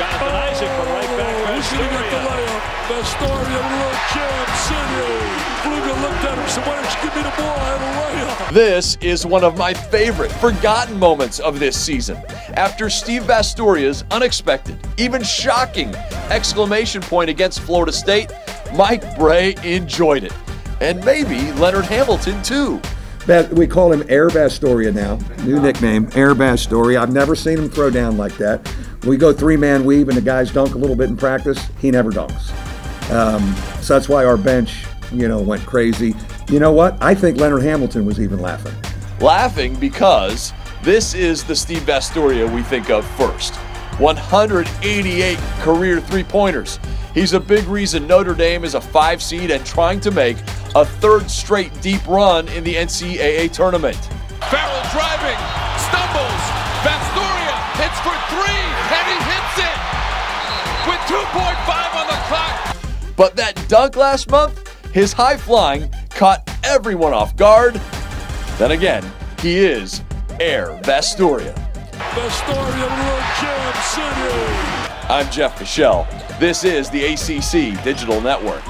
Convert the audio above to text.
Jonathan oh. Isaac from right back. Who's going to get the layup? Vasturia, little jam city. Pflueger looked at him, said, why don't you give me the ball? I have a layup. This is one of my favorite forgotten moments of this season. After Steve Vasturia's unexpected, even shocking exclamation point against Florida State, Mike Brey enjoyed it. And maybe Leonard Hamilton too. We call him Air Vasturia now. New nickname, Air Vasturia. I've never seen him throw down like that. We go three man weave and the guys dunk a little bit in practice. He never dunks. Um, so that's why our bench, you know, went crazy. You know what? I think Leonard Hamilton was even laughing. Laughing because this is the Steve Vasturia we think of first. 188 career three pointers. He's a big reason Notre Dame is a five seed and trying to make a third straight deep run in the NCAA tournament. Farrell driving, stumbles. Vasturia hits for three, with 2.5 on the clock. But that dunk last month, his high flying caught everyone off guard. Then again, he is Air Vasturia. Vasturia, little jam city. I'm Jeff Michelle. This is the ACC Digital Network.